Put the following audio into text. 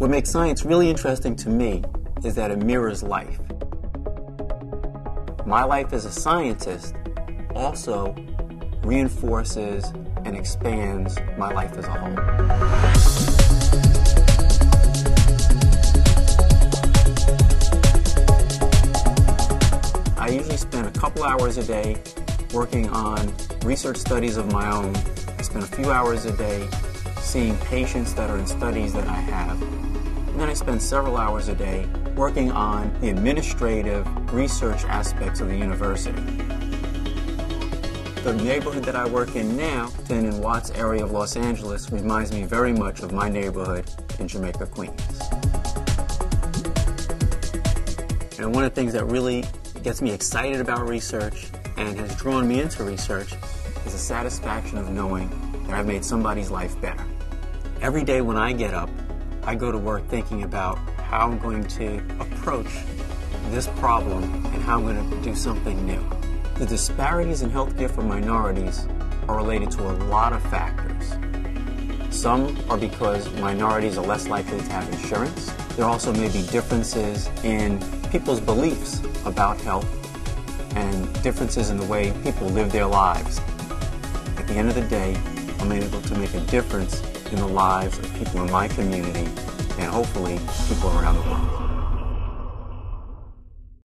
What makes science really interesting to me is that it mirrors life. My life as a scientist also reinforces and expands my life as a whole. I usually spend a couple hours a day working on research studies of my own. I spend a few hours a day seeing patients that are in studies that I have. And then I spend several hours a day working on the administrative research aspects of the university. The neighborhood that I work in now, then in Watts area of Los Angeles, reminds me very much of my neighborhood in Jamaica, Queens. And one of the things that really gets me excited about research and has drawn me into research is the satisfaction of knowing that I've made somebody's life better. Every day when I get up, I go to work thinking about how I'm going to approach this problem and how I'm going to do something new. The disparities in healthcare for minorities are related to a lot of factors. Some are because minorities are less likely to have insurance. There also may be differences in people's beliefs about health and differences in the way people live their lives. At the end of the day, I'm able to make a difference in the lives of people in my community and hopefully people around the world.